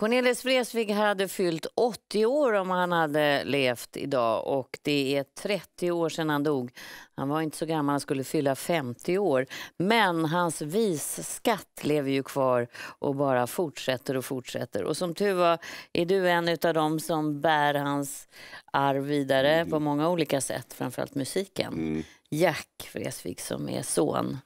Cornelis Vreeswijk hade fyllt 80 år om han hade levt idag och det är 30 år sedan han dog. Han var inte så gammal, han skulle fylla 50 år. Men hans visskatt lever ju kvar och bara fortsätter och fortsätter. Och som tur var är du en av dem som bär hans arv vidare mm. på många olika sätt, framförallt musiken. Mm. Jack Vreeswijk som är son.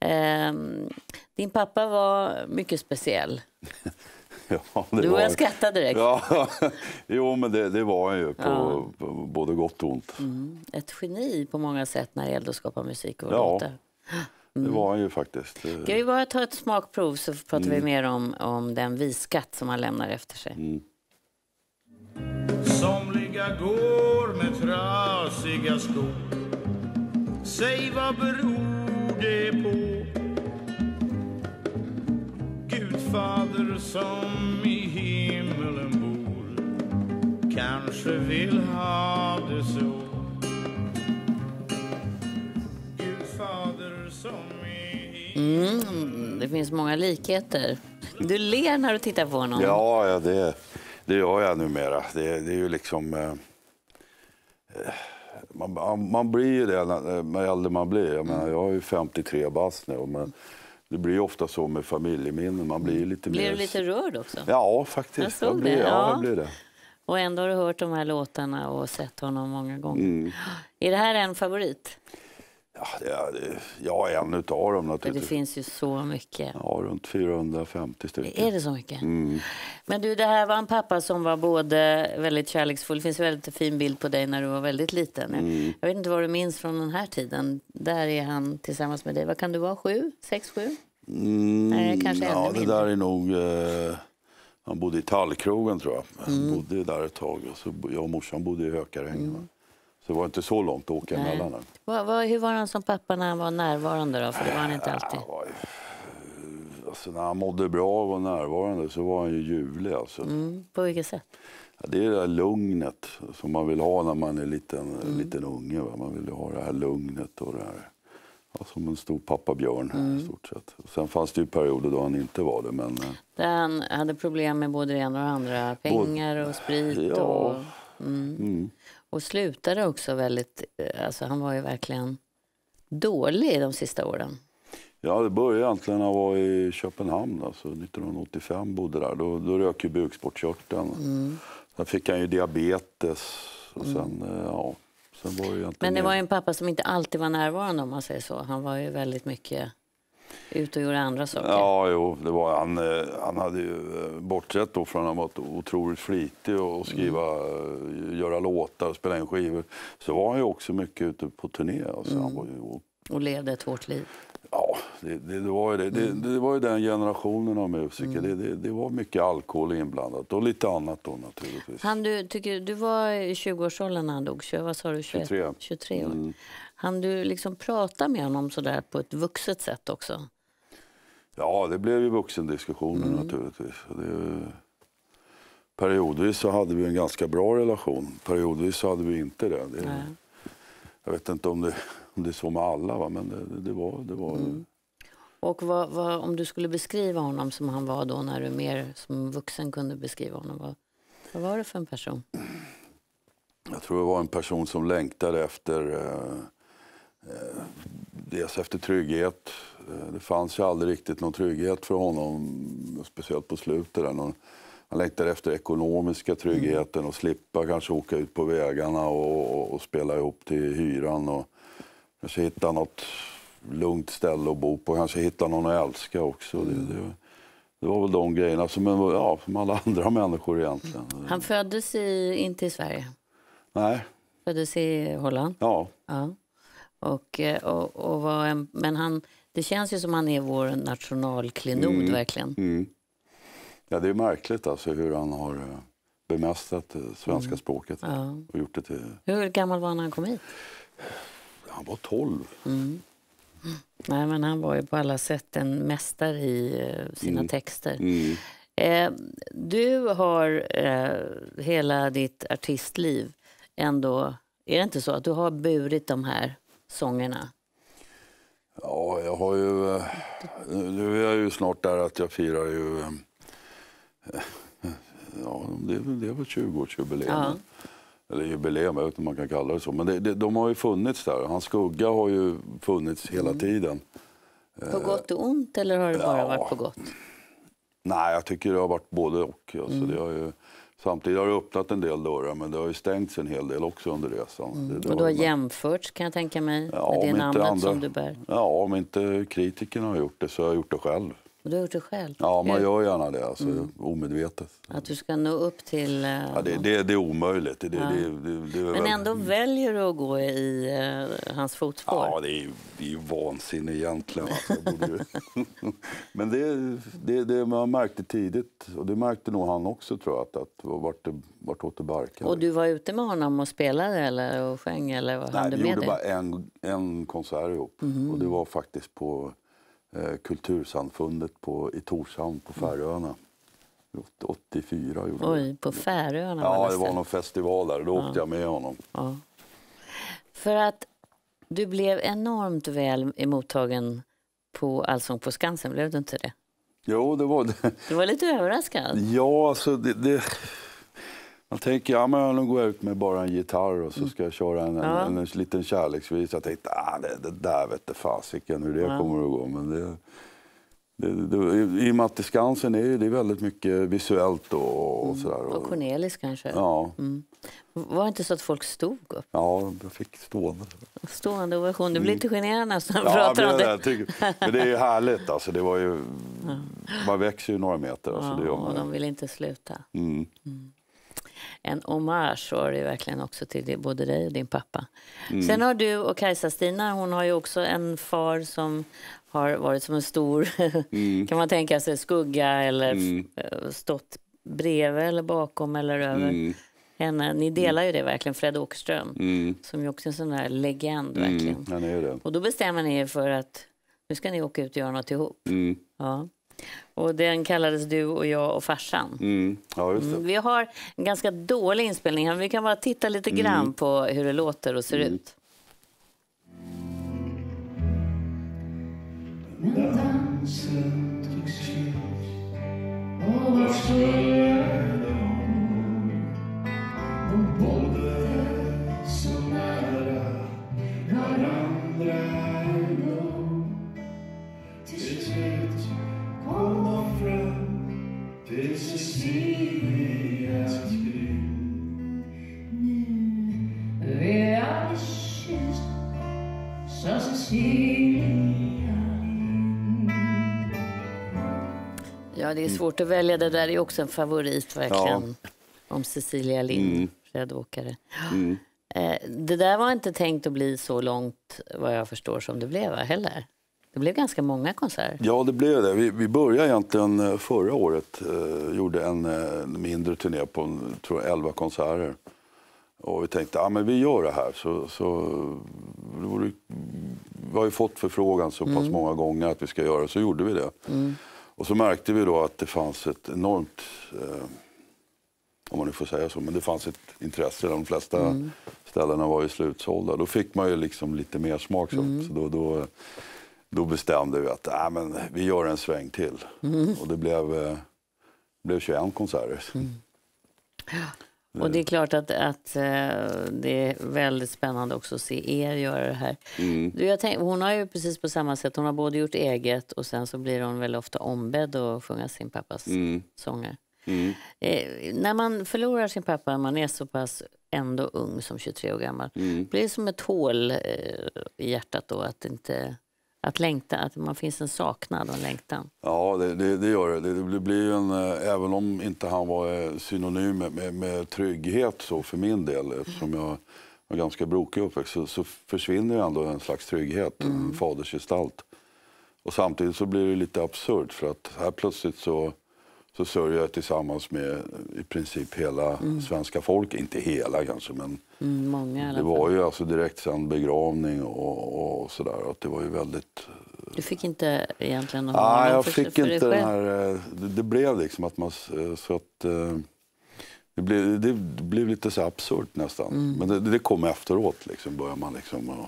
Um, din pappa var mycket speciell. Ja, du och jag skrattade direkt. Ja, jo, men det, det var han ju på, ja. på, både gott och ont. Mm. Ett geni på många sätt när det gällde att skapa musik och ja, låtar. Mm. det var han ju faktiskt. Ska vi bara ta ett smakprov så pratar mm. vi mer om, om den visskatt som han lämnar efter sig. Mm. Somliga går med trasiga skor Säg vad beror det på? Gudfader som i himmelen bor kanske vill ha det så Gudfader som i mm, Det finns många likheter. Du ler när du tittar på honom. Ja, ja det, det gör jag numera. Det, det är ju liksom... Eh, man, man blir ju det när äldre man blir. Jag, menar, jag är ju 53 bast nu. Men det blir ofta så med familjeminnen. Man blir lite blir mer... du lite rörd också? Ja, faktiskt. Jag, jag blir, det. Ja, jag blir det. Och ändå har du hört de här låtarna och sett honom många gånger. Mm. Är det här en favorit? Ja, är, en utav dem naturligtvis. Det finns ju så mycket. Ja, runt 450 stycken. Är det så mycket? Mm. Men du, det här var en pappa som var både väldigt kärleksfull. Det finns en väldigt fin bild på dig när du var väldigt liten. Mm. Jag vet inte vad du minns från den här tiden. Där är han tillsammans med dig. Vad kan du vara? Sju? Sex, sju? Mm, Nej, kanske ja, ännu det mindre. där är nog... Eh, han bodde i Tallkrogen tror jag. Han mm. bodde där ett tag. Och så, jag och morsan bodde i Hökarängen. Så det var inte så långt att åka Nej. emellan. Vad, vad, hur var han som pappa när han var närvarande? Då? För det var han inte alltid. Ja, alltså, när han mådde bra och var närvarande så var han ju ljuvlig. Alltså. Mm, på vilket sätt? Ja, det är det där lugnet som man vill ha när man är liten, mm. liten unge. Va? Man vill ha det här lugnet och det här. Ja, som en stor pappabjörn mm. stort sett. Sen fanns det ju perioder då han inte var det. Men... Eh, där han hade problem med både det ena och det andra? Pengar och sprit? Ja. Och... Mm. Mm. Och slutade också väldigt, eh, alltså han var ju verkligen dålig de sista åren. Ja, det började egentligen när jag var i Köpenhamn, alltså 1985 bodde där. Då, då rök ju bukspottkörteln. Mm. Sen fick han ju diabetes och sen, mm. ja, sen var det Men det var ju en pappa som inte alltid var närvarande om man säger så. Han var ju väldigt mycket ut och gjorde andra saker. Ja, jo, det var han. Eh, han hade ju, eh, bortsett då från att han var otroligt flitig och skriva, mm. göra låtar och spela in skivor, så var han ju också mycket ute på turné. Alltså, mm. han var ju, och levde ett hårt liv. Ja, det, det, det var ju det. Mm. det. Det, var ju den generationen av musiker. Mm. Det, det, var mycket alkohol inblandat och lite annat då naturligtvis. Han, du, tycker, du var i 20-årsåldern när han dog, vad sa du? 21, 23. 23 år. Mm. Han du liksom prata med honom sådär på ett vuxet sätt också? Ja, det blev ju vuxendiskussioner mm. naturligtvis. Det, periodvis så hade vi en ganska bra relation, periodvis så hade vi inte det. det jag vet inte om det, om det är så med alla, va? men det, det var... Det var mm. Och vad, vad, om du skulle beskriva honom som han var då när du mer som vuxen kunde beskriva honom, vad, vad var det för en person? Jag tror det var en person som längtade efter eh, eh, dels efter trygghet, det fanns ju aldrig riktigt någon trygghet för honom, speciellt på slutet. Där. Han längtade efter ekonomiska tryggheten och slippa kanske åka ut på vägarna och, och spela ihop till hyran. Och kanske hitta något lugnt ställe att bo på, kanske hitta någon att älska också. Mm. Det, det, det, var väl de grejerna som, ja, som alla andra människor egentligen. Han föddes i, inte i Sverige? Nej. Föddes i Holland? Ja. ja. Och, eh, och, och var en, men han det känns ju som han är vår nationalklenod, mm. verkligen. Mm. Ja, det är märkligt alltså hur han har eh, bemästrat det svenska mm. språket. Ja. Och gjort det till... Hur gammal var han när han kom hit? Han var 12. Mm. Nej, men han var ju på alla sätt en mästare i uh, sina mm. texter. Mm. Eh, du har eh, hela ditt artistliv ändå... Är det inte så att du har burit de här sångerna Ja, jag har ju... Nu är jag ju snart där att jag firar ju det, är väl- det är väl 20-årsjubileum. Ja. Eller jubileum, jag vet inte om man kan kalla det så. Men det, det, de har ju funnits där. Hans skugga har ju funnits hela Mm. tiden. På gott och ont eller har det bara ja. varit på gott? Nej, jag tycker det har varit både och. Alltså, Mm. det har ju, samtidigt har det öppnat en del dörrar, men det har ju stängts en hel del också under resan. Det Mm. Och du har jämförts kan jag tänka mig Ja, med det namnet andra- som du bär. Ja, om inte kritikerna har gjort det så har jag gjort det själv. Och du har gjort det själv. Ja, man gör gärna det, alltså, Mm. omedvetet. Att du ska nå upp till... eh, Ja, det, det, det är omöjligt. Det, Ja. Men väl- ändå väljer du att gå i eh, hans fotspår. Ja, det är ju, det är ju vansinne egentligen. Alltså. Men det, det, det man märkte tidigt, och det märkte nog han också tror jag, att, att vart, det, vartåt det barkade. Och du var ute med honom och spelade eller och sjöng eller vad Nej, vi med gjorde dig? bara en, en konsert ihop. Mhm. Och det var faktiskt på eh, Kultursamfundet på, i Torshamn på Färöarna. 84 gjorde Oj, på Färöarna Ja, det nästan. var någon festival där. Då åkte jag med honom. Ja. För att du blev enormt väl emottagen på Allsång på Skansen, blev du inte det? Jo, det var det. Du var lite överraskad. Ja, alltså det... det... Man tänker, ja men nu går jag ut med bara en gitarr och så ska jag köra en, Ja. en, en, liten kärleksvisa. Jag tänkte, ah, det, det där vet det fasiken hur det Ja. kommer att gå. Men det, det, det, i- och med att Skansen är det är väldigt mycket visuellt och, och sådär. Och Cornelis kanske. Ja, Var det inte så att folk stod upp? ja, jag fick stående. Stående ovation. Du blir lite generad nästan när du Mm. Ja, pratar men, om det, jag tycker, men det är ju härligt alltså. Det var ju, man växer ju några meter. Alltså, det gör Ja, och man. de vill inte sluta. Mm. En hommage var det verkligen också till både dig och din pappa. Mm. Sen har du och Kajsa-Stina, hon har ju också en far som har varit som en stor, kan man tänka sig, skugga eller Mm. eh, stått bredvid eller bakom eller över Mm. Henne. Ni delar ju det verkligen, Fred Åkerström, Mm. som ju också är en sån där legend Mm. verkligen. Han är ju det. Och då bestämmer ni er för att nu ska ni åka ut och göra något ihop. Mm. Ja. Och den kallades du och jag och farsan. Mm. Ja, just det. Mm, Vi har en ganska dålig inspelning här, men vi kan bara titta lite Mm. grann på hur det låter och ser ut. Dansen Ja, det är svårt att välja. Det där är också en favorit verkligen. Om Cecilia Lind, Mm. Fred Åkare. Mm. Eh, Det där var inte tänkt att bli så långt, vad jag förstår, som det blev heller. Det blev ganska många konserter. Ja, det blev det. Vi, vi började egentligen eh, förra året. Eh, gjorde en eh, mindre turné på tror jag, 11 konserter. Och vi tänkte att ah, vi gör det här. Så, så, vi har ju fått förfrågan så pass många gånger att vi ska göra det, så gjorde vi det. Och så märkte vi då att det fanns ett enormt, eh, om man nu får säga så, men det fanns ett intresse. De flesta ställena var ju slutsålda. Då fick man ju liksom lite mer smak. Så, så då, då, då bestämde vi att ah, men vi gör en sväng till. Och det blev, eh, det blev 21 konserter. Och det är klart att, att eh, det är väldigt spännande också att se er göra det här. Mm. Du, jag tänk, hon har ju precis på samma sätt, hon har både gjort eget och sen så blir hon väl ofta ombedd att sjunga sin pappas Mm. sånger. Mm. Eh, när man förlorar sin pappa, man är så pass ändå ung som 23 år gammal, Mm. blir det som ett hål eh, i hjärtat då att inte att längta, att man finns en saknad och en längtan. Ja, det, det, det gör det. det. Det blir en, eh, även om inte han var eh, synonym med, med, med trygghet så för min del, eftersom jag var ganska brokig uppväxt, så, så försvinner ändå en slags trygghet, en fadersgestalt. Och samtidigt så blir det lite absurt för att här plötsligt så, så sörjer jag tillsammans med i princip hela svenska folket, inte hela kanske, men Mm, många det var ju alltså direkt sen begravning och, och sådär. Att det var ju väldigt Du fick inte egentligen någon Nej, jag för, fick för inte den här... eh, Det, det blev liksom att man... eh, Så att, eh, det, blev, det blev lite så absurt nästan. Mm. Men det, det kom efteråt. Liksom, börjar man liksom, och,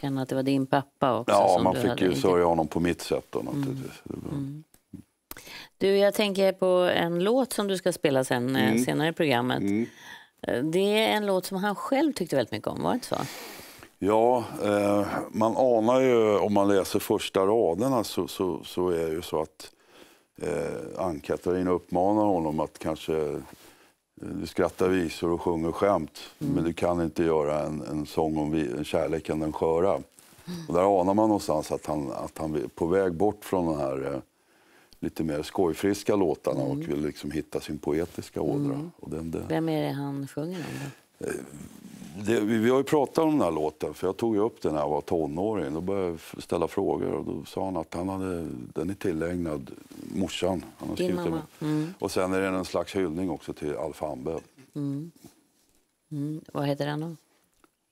Känna att det var din pappa också ja, som man du fick ju inte- sörja honom på mitt sätt. Då, naturligtvis. Var- Du, jag tänker på en låt som du ska spela sen, eh, Mm. senare i programmet. Mm. Eh, Det är en låt som han själv tyckte väldigt mycket om, var det inte så? Ja, eh, man anar ju om man läser första raderna så, så, så är det ju så att eh, Ann-Katarina uppmanar honom att kanske eh, du skrattar visor och sjunger skämt men du kan inte göra en, en sång om vi, en kärleken den sköra. Och där anar man någonstans att han, att han är på väg bort från den här lite mer skojfriska låtarna och vill liksom hitta sin poetiska ådra. Och den, det, Vem är det han sjunger om? Då? det, vi, har ju pratat om den här låten, för jag tog upp den när jag var tonåring. Då började jag ställa frågor och då sa han att han hade, den är tillägnad morsan. Han har Din mamma. Mm. Och sen är det en slags hyllning också till Alf Hambe. Mm. Vad heter den då? Va?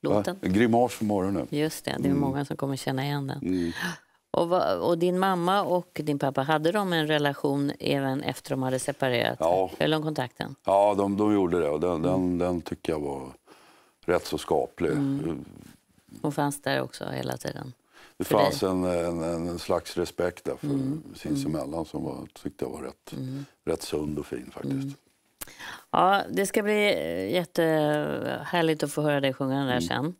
Låten? En grimas för morgonen. Just det, det är många som kommer känna igen den. Mm. Och, och din mamma och din pappa, hade de en relation även efter de hade separerat? Ja. Höll de kontakten? Ja, de, de gjorde det och den, Mm. den, den tycker jag var rätt så skaplig. Hon fanns där också hela tiden? Det fanns en, en, en, slags respekt där för Mm. sinsemellan som var, tyckte jag var rätt, rätt sund och fin faktiskt. Mm. Ja, det ska bli eh, jättehärligt att få höra dig sjunga den där sen.